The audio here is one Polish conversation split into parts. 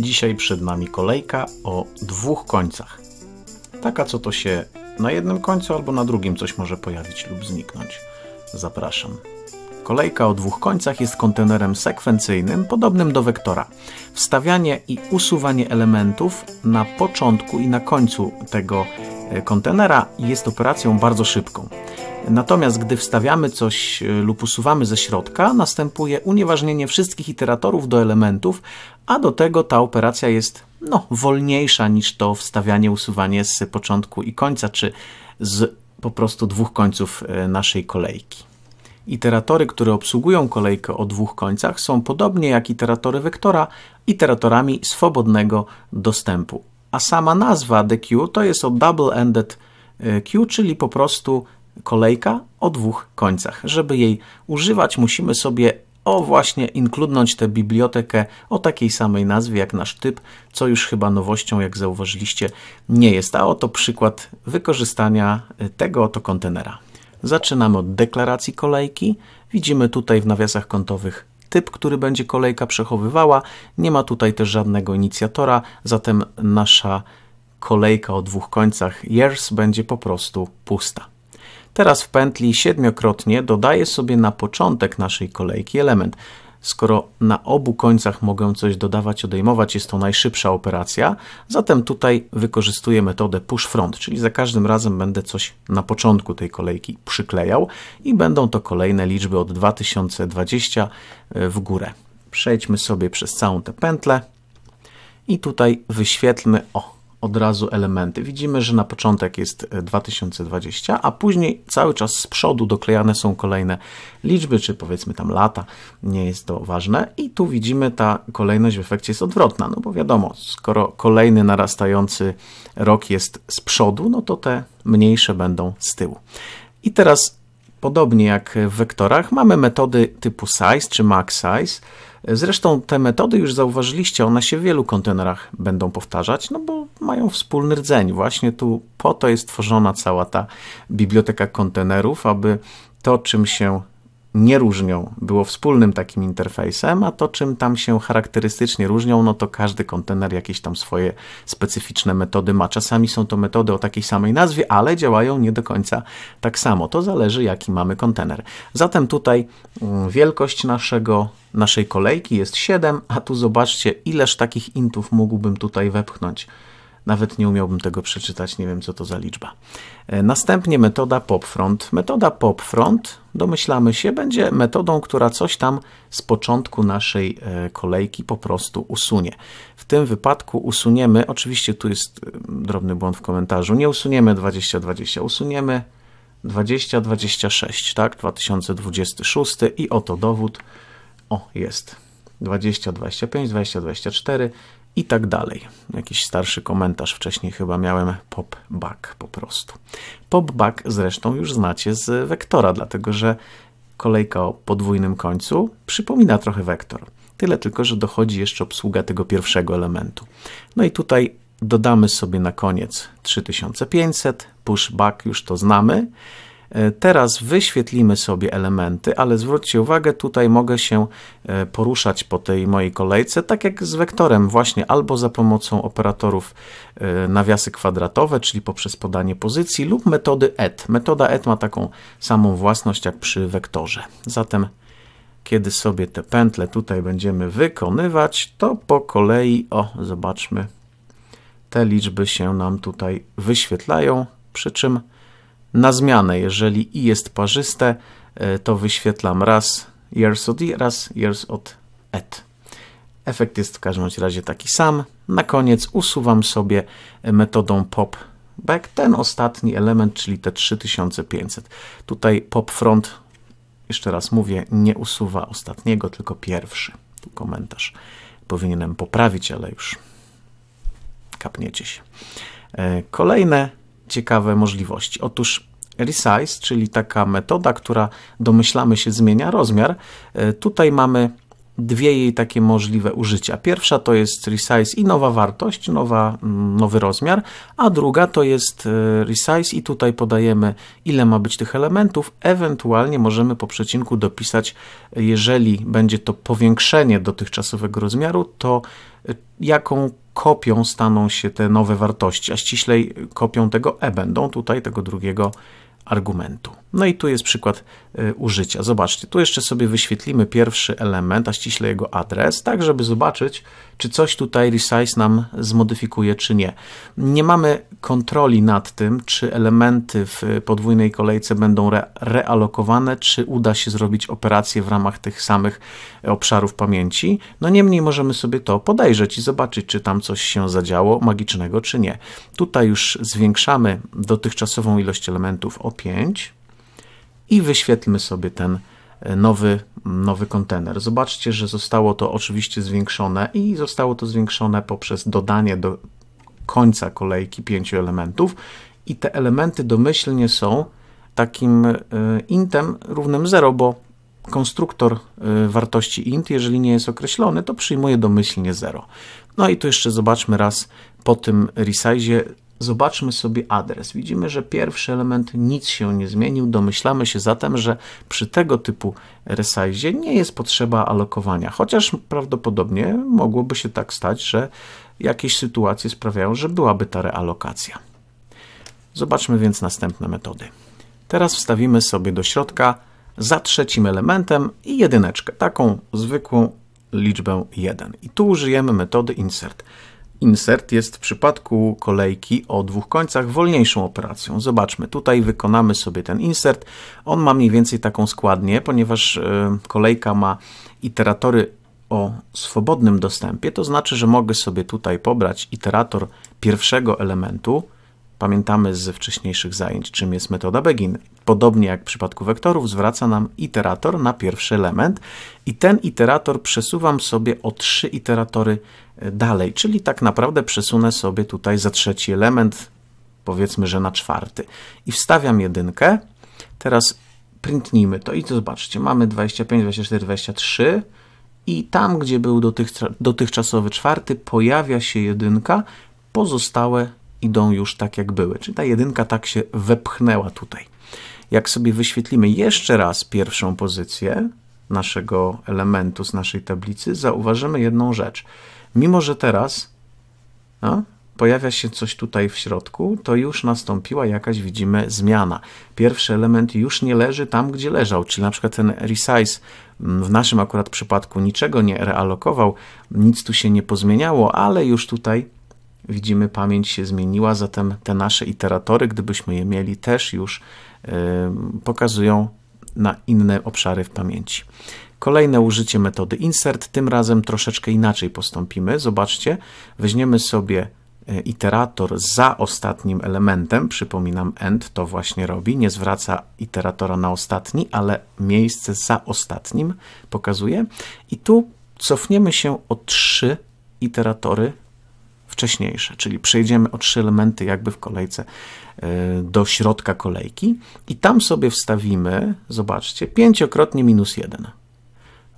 Dzisiaj przed nami kolejka o dwóch końcach. Taka, co to się na jednym końcu albo na drugim coś może pojawić lub zniknąć. Zapraszam. Kolejka o dwóch końcach jest kontenerem sekwencyjnym, podobnym do wektora. Wstawianie i usuwanie elementów na początku i na końcu tego e, kontenera jest operacją bardzo szybką. Natomiast gdy wstawiamy coś e, lub usuwamy ze środka, następuje unieważnienie wszystkich iteratorów do elementów, a do tego ta operacja jest no, wolniejsza niż to wstawianie, usuwanie z początku i końca, czy z po prostu dwóch końców e, naszej kolejki. Iteratory, które obsługują kolejkę o dwóch końcach, są podobnie jak iteratory wektora, iteratorami swobodnego dostępu. A sama nazwa DQ to jest o double-ended e, queue, czyli po prostu kolejka o dwóch końcach. Żeby jej używać, musimy sobie o właśnie inkludnąć tę bibliotekę o takiej samej nazwie jak nasz typ, co już chyba nowością, jak zauważyliście, nie jest. A oto przykład wykorzystania tego oto kontenera. Zaczynamy od deklaracji kolejki. Widzimy tutaj w nawiasach kątowych typ, który będzie kolejka przechowywała. Nie ma tutaj też żadnego inicjatora, zatem nasza kolejka o dwóch końcach years będzie po prostu pusta. Teraz w pętli siedmiokrotnie dodaję sobie na początek naszej kolejki element. Skoro na obu końcach mogę coś dodawać, odejmować, jest to najszybsza operacja, zatem tutaj wykorzystuję metodę push front, czyli za każdym razem będę coś na początku tej kolejki przyklejał i będą to kolejne liczby od 2020 e, w górę. Przejdźmy sobie przez całą tę pętlę i tutaj wyświetlmy, o, od razu elementy. Widzimy, że na początek jest 2020, e, a później cały czas z przodu doklejane są kolejne liczby, czy powiedzmy tam lata, nie jest to ważne. I tu widzimy, ta kolejność w efekcie jest odwrotna, no bo wiadomo, skoro kolejny narastający rok jest z przodu, no to te mniejsze będą z tyłu. I teraz Podobnie jak w wektorach, mamy metody typu size czy max size. Zresztą te metody już zauważyliście, one się w wielu kontenerach będą powtarzać, no bo mają wspólny rdzeń. Właśnie tu po to jest tworzona cała ta biblioteka kontenerów, aby to, czym się nie różnią, było wspólnym takim interfejsem, a to czym tam się charakterystycznie różnią, no to każdy kontener jakieś tam swoje specyficzne metody ma. Czasami są to metody o takiej samej nazwie, ale działają nie do końca tak samo. To zależy jaki mamy kontener. Zatem tutaj mm, wielkość naszego, naszej kolejki jest 7, a tu zobaczcie ileż takich intów mógłbym tutaj wepchnąć. Nawet nie umiałbym tego przeczytać, nie wiem co to za liczba. E, następnie metoda popfront. Metoda popfront, domyślamy się, będzie metodą, która coś tam z początku naszej e, kolejki po prostu usunie. W tym wypadku usuniemy, oczywiście tu jest e, drobny błąd w komentarzu, nie usuniemy 2020, usuniemy 2026, tak, 2026 i oto dowód, o jest, 2025, 2024 i tak dalej. Jakiś starszy komentarz wcześniej chyba miałem pop back po prostu. Pop back zresztą już znacie z wektora, dlatego że kolejka o podwójnym końcu przypomina trochę wektor. Tyle tylko, że dochodzi jeszcze obsługa tego pierwszego elementu. No i tutaj dodamy sobie na koniec 3500, push back już to znamy. E, teraz wyświetlimy sobie elementy, ale zwróćcie uwagę, tutaj mogę się e, poruszać po tej mojej kolejce, tak jak z wektorem, właśnie albo za pomocą operatorów e, nawiasy kwadratowe, czyli poprzez podanie pozycji, lub metody et. Metoda et ma taką samą własność jak przy wektorze. Zatem kiedy sobie te pętle tutaj będziemy wykonywać, to po kolei, o zobaczmy, te liczby się nam tutaj wyświetlają, przy czym na zmianę, jeżeli i jest parzyste, e, to wyświetlam raz years od i, raz years od et. Efekt jest w każdym razie taki sam. Na koniec usuwam sobie metodą pop back ten ostatni element, czyli te 3500. Tutaj pop front, jeszcze raz mówię, nie usuwa ostatniego, tylko pierwszy. Tu komentarz powinienem poprawić, ale już kapniecie się. E, kolejne ciekawe możliwości. Otóż resize, czyli taka metoda, która domyślamy się zmienia rozmiar. E, tutaj mamy dwie jej takie możliwe użycia. Pierwsza to jest resize i nowa wartość, nowa, mm, nowy rozmiar, a druga to jest e, resize i tutaj podajemy ile ma być tych elementów. Ewentualnie możemy po przecinku dopisać, jeżeli będzie to powiększenie dotychczasowego rozmiaru, to e, jaką kopią staną się te nowe wartości, a ściślej kopią tego e będą tutaj tego drugiego argumentu. No i tu jest przykład y, użycia. Zobaczcie, tu jeszcze sobie wyświetlimy pierwszy element, a ściśle jego adres, tak żeby zobaczyć, czy coś tutaj resize nam zmodyfikuje, czy nie. Nie mamy kontroli nad tym, czy elementy w podwójnej kolejce będą re realokowane, czy uda się zrobić operację w ramach tych samych obszarów pamięci. No niemniej możemy sobie to podejrzeć i zobaczyć, czy tam coś się zadziało magicznego, czy nie. Tutaj już zwiększamy dotychczasową ilość elementów o 5 i wyświetlmy sobie ten e, nowy, nowy kontener. Zobaczcie, że zostało to oczywiście zwiększone i zostało to zwiększone poprzez dodanie do końca kolejki pięciu elementów i te elementy domyślnie są takim e, intem równym 0, bo konstruktor e, wartości int, jeżeli nie jest określony, to przyjmuje domyślnie 0. No i tu jeszcze zobaczmy raz po tym resize Zobaczmy sobie adres. Widzimy, że pierwszy element nic się nie zmienił. Domyślamy się zatem, że przy tego typu resize nie jest potrzeba alokowania, chociaż prawdopodobnie mogłoby się tak stać, że jakieś sytuacje sprawiają, że byłaby ta realokacja. Zobaczmy więc następne metody. Teraz wstawimy sobie do środka za trzecim elementem i jedyneczkę, taką zwykłą liczbę 1. I tu użyjemy metody insert. Insert jest w przypadku kolejki o dwóch końcach wolniejszą operacją. Zobaczmy, tutaj wykonamy sobie ten insert. On ma mniej więcej taką składnię, ponieważ e, kolejka ma iteratory o swobodnym dostępie, to znaczy, że mogę sobie tutaj pobrać iterator pierwszego elementu, Pamiętamy z wcześniejszych zajęć, czym jest metoda begin. Podobnie jak w przypadku wektorów, zwraca nam iterator na pierwszy element i ten iterator przesuwam sobie o trzy iteratory e, dalej, czyli tak naprawdę przesunę sobie tutaj za trzeci element, powiedzmy, że na czwarty. I wstawiam jedynkę. Teraz printnijmy to i to zobaczcie, mamy 25, 24, 23 i tam, gdzie był dotychczasowy czwarty, pojawia się jedynka, pozostałe idą już tak, jak były. Czyli ta jedynka tak się wepchnęła tutaj. Jak sobie wyświetlimy jeszcze raz pierwszą pozycję naszego elementu z naszej tablicy, zauważymy jedną rzecz. Mimo, że teraz no, pojawia się coś tutaj w środku, to już nastąpiła jakaś, widzimy, zmiana. Pierwszy element już nie leży tam, gdzie leżał, czyli na przykład ten resize mm, w naszym akurat przypadku niczego nie realokował, nic tu się nie pozmieniało, ale już tutaj widzimy, pamięć się zmieniła, zatem te nasze iteratory, gdybyśmy je mieli, też już pokazują na inne obszary w pamięci. Kolejne użycie metody insert, tym razem troszeczkę inaczej postąpimy. Zobaczcie, weźmiemy sobie y, iterator za ostatnim elementem, przypominam, end to właśnie robi, nie zwraca iteratora na ostatni, ale miejsce za ostatnim pokazuje. I tu cofniemy się o trzy iteratory wcześniejsze, czyli przejdziemy o trzy elementy jakby w kolejce e, do środka kolejki i tam sobie wstawimy, zobaczcie, pięciokrotnie minus jeden.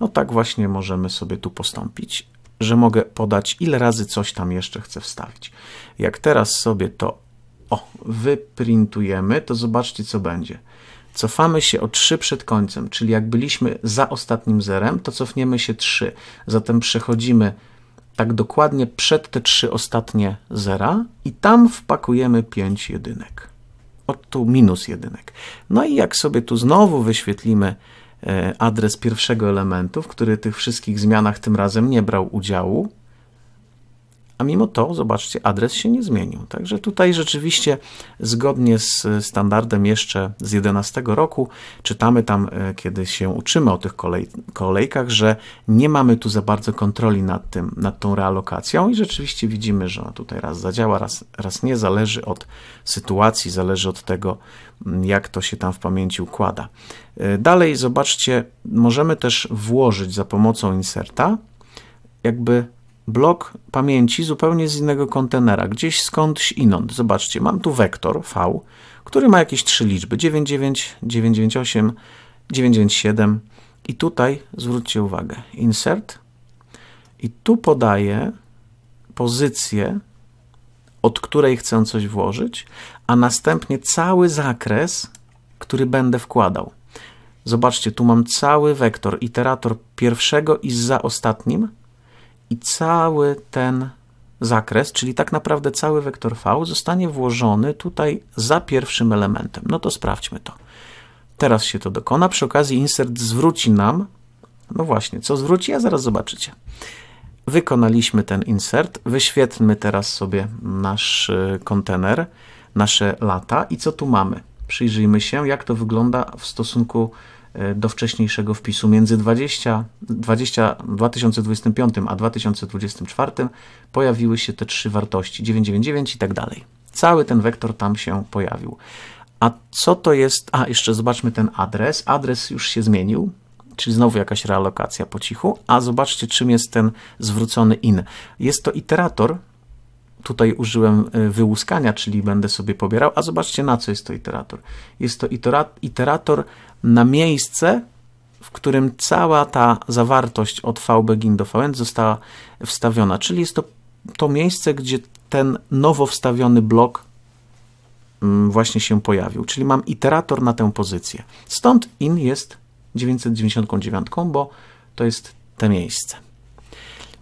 No tak właśnie możemy sobie tu postąpić, że mogę podać ile razy coś tam jeszcze chcę wstawić. Jak teraz sobie to o, wyprintujemy, to zobaczcie co będzie. Cofamy się o 3 przed końcem, czyli jak byliśmy za ostatnim zerem, to cofniemy się 3. Zatem przechodzimy tak dokładnie przed te trzy ostatnie zera i tam wpakujemy 5 jedynek. Od tu minus jedynek. No i jak sobie tu znowu wyświetlimy e, adres pierwszego elementu, w który tych wszystkich zmianach tym razem nie brał udziału, a mimo to, zobaczcie, adres się nie zmienił. Także tutaj rzeczywiście zgodnie z standardem jeszcze z 11 roku czytamy tam, e, kiedy się uczymy o tych kolej, kolejkach, że nie mamy tu za bardzo kontroli nad tym, nad tą realokacją i rzeczywiście widzimy, że ona tutaj raz zadziała, raz, raz nie, zależy od sytuacji, zależy od tego, jak to się tam w pamięci układa. E, dalej zobaczcie, możemy też włożyć za pomocą inserta jakby blok pamięci zupełnie z innego kontenera, gdzieś skądś inąd. Zobaczcie, mam tu wektor V, który ma jakieś trzy liczby. 99, 998, 997 I tutaj zwróćcie uwagę, insert. I tu podaję pozycję, od której chcę coś włożyć, a następnie cały zakres, który będę wkładał. Zobaczcie, tu mam cały wektor, iterator pierwszego i za ostatnim i cały ten zakres, czyli tak naprawdę cały wektor V zostanie włożony tutaj za pierwszym elementem. No to sprawdźmy to. Teraz się to dokona. Przy okazji insert zwróci nam, no właśnie, co zwróci, a zaraz zobaczycie. Wykonaliśmy ten insert. Wyświetlmy teraz sobie nasz y, kontener, nasze lata i co tu mamy. Przyjrzyjmy się, jak to wygląda w stosunku do wcześniejszego wpisu. Między 20, 20, 2025 a 2024 pojawiły się te trzy wartości 999 i tak dalej. Cały ten wektor tam się pojawił. A co to jest? A, jeszcze zobaczmy ten adres. Adres już się zmienił, czyli znowu jakaś realokacja po cichu. A zobaczcie, czym jest ten zwrócony in. Jest to iterator. Tutaj użyłem y, wyłuskania, czyli będę sobie pobierał. A zobaczcie, na co jest to iterator. Jest to iterator na miejsce, w którym cała ta zawartość od vbegin do vend została wstawiona. Czyli jest to to miejsce, gdzie ten nowo wstawiony blok Mm, właśnie się pojawił. Czyli mam iterator na tę pozycję. Stąd in jest 999, bo to jest te miejsce.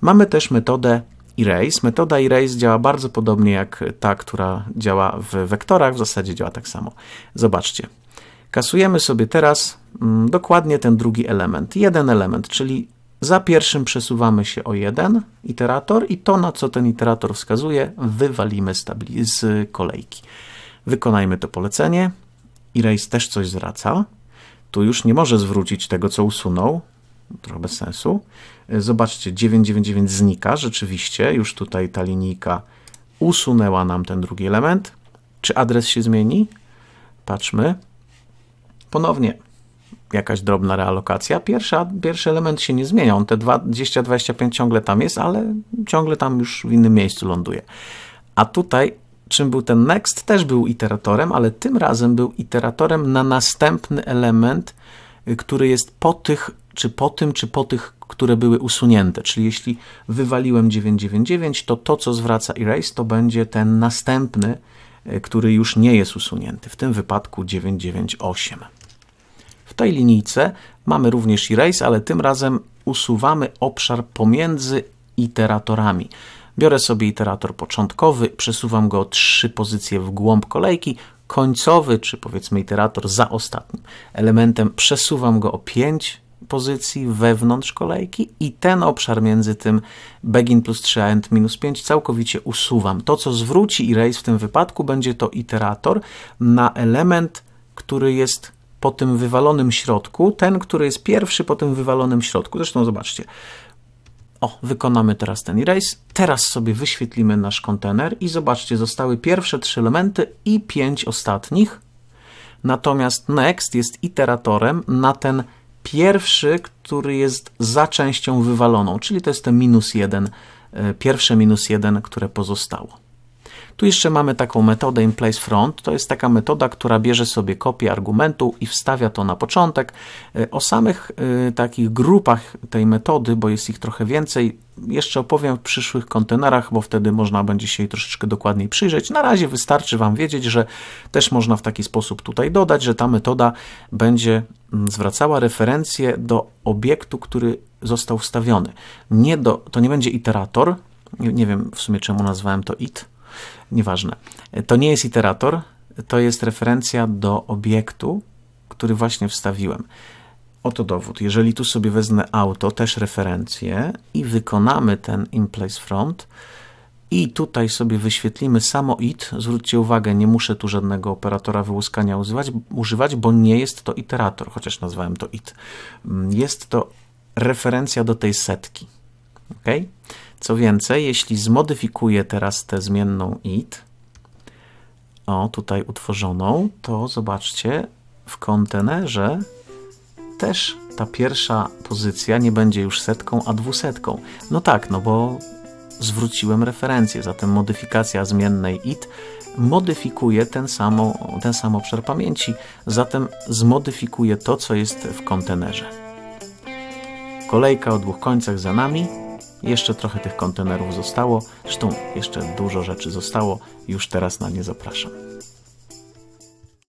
Mamy też metodę erase. Metoda erase działa bardzo podobnie jak ta, która działa w wektorach, w zasadzie działa tak samo. Zobaczcie. Kasujemy sobie teraz mm, dokładnie ten drugi element. Jeden element, czyli za pierwszym przesuwamy się o jeden iterator i to, na co ten iterator wskazuje, wywalimy z kolejki. Wykonajmy to polecenie. Erase też coś zwraca. Tu już nie może zwrócić tego, co usunął. Trochę bez sensu. Zobaczcie, 999 znika rzeczywiście. Już tutaj ta linijka usunęła nam ten drugi element. Czy adres się zmieni? Patrzmy. Ponownie jakaś drobna realokacja. Pierwsza, pierwszy element się nie zmienia. On te 20-25 ciągle tam jest, ale ciągle tam już w innym miejscu ląduje. A tutaj czym był ten next, też był iteratorem, ale tym razem był iteratorem na następny element, y, który jest po tych, czy po tym, czy po tych, które były usunięte. Czyli jeśli wywaliłem 999, to to, co zwraca erase, to będzie ten następny, y, który już nie jest usunięty. W tym wypadku 998. W tej linijce mamy również erase, ale tym razem usuwamy obszar pomiędzy iteratorami. Biorę sobie iterator początkowy, przesuwam go o trzy pozycje w głąb kolejki, końcowy, czy powiedzmy iterator za ostatnim elementem, przesuwam go o pięć pozycji wewnątrz kolejki i ten obszar między tym begin plus 3 a end minus 5 całkowicie usuwam. To, co zwróci erase w tym wypadku, będzie to iterator na element, który jest po tym wywalonym środku, ten, który jest pierwszy po tym wywalonym środku. Zresztą zobaczcie, o, wykonamy teraz ten erase. Teraz sobie wyświetlimy nasz kontener i zobaczcie, zostały pierwsze trzy elementy i pięć ostatnich. Natomiast next jest iteratorem na ten pierwszy, który jest za częścią wywaloną, czyli to jest ten minus jeden, e, pierwsze minus jeden, które pozostało. Tu jeszcze mamy taką metodę in place front. To jest taka metoda, która bierze sobie kopię argumentu i wstawia to na początek. E, o samych y, takich grupach tej metody, bo jest ich trochę więcej, jeszcze opowiem w przyszłych kontenerach, bo wtedy można będzie się jej troszeczkę dokładniej przyjrzeć. Na razie wystarczy Wam wiedzieć, że też można w taki sposób tutaj dodać, że ta metoda będzie mm, zwracała referencję do obiektu, który został wstawiony. Nie do, to nie będzie iterator, nie wiem w sumie czemu nazwałem to it, Nieważne. To nie jest iterator, to jest referencja do obiektu, który właśnie wstawiłem. Oto dowód. Jeżeli tu sobie wezmę auto, też referencję i wykonamy ten in place front i tutaj sobie wyświetlimy samo it, zwróćcie uwagę, nie muszę tu żadnego operatora wyłuskania używać, używać bo nie jest to iterator, chociaż nazwałem to it. Jest to referencja do tej setki. ok? Co więcej, jeśli zmodyfikuję teraz tę zmienną it, o tutaj utworzoną, to zobaczcie, w kontenerze też ta pierwsza pozycja nie będzie już setką, a dwusetką. No tak, no bo zwróciłem referencję, zatem modyfikacja zmiennej it modyfikuje ten, samo, ten sam obszar pamięci, zatem zmodyfikuje to, co jest w kontenerze. Kolejka o dwóch końcach za nami. Jeszcze trochę tych kontenerów zostało. Zresztą jeszcze dużo rzeczy zostało. Już teraz na nie zapraszam.